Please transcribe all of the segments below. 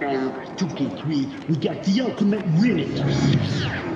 And 2K3, we got the ultimate remix.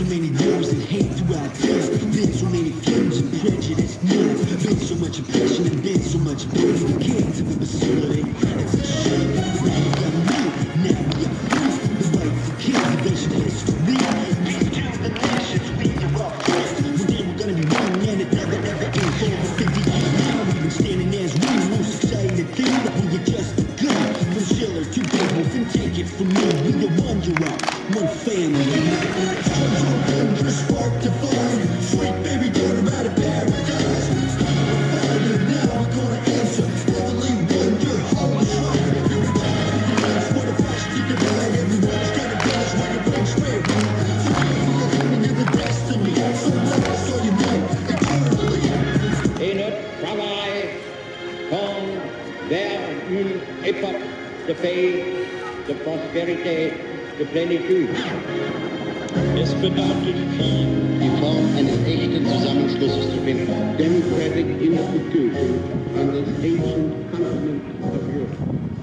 So many wars and hate throughout time. Been so many games and prejudice. Needs. Been so much oppression and been so much pain. The kids of the facility. It's a shame. Now we got new. Now we. The right for kids. Invasion history. Peace to the nations. We are up first. One day we're gonna be one and it never ever ends. Over 50 years now we've been standing as one. Most exciting thing we are just begun. From Schiller to Beethoven, take it from me. One family. The vers une époque de paix, de prospérité, de plénitude. Es bedeutet viel, die Form eines echten Zusammenschlusses zu finden. Democratic institution on this ancient continent of Europe.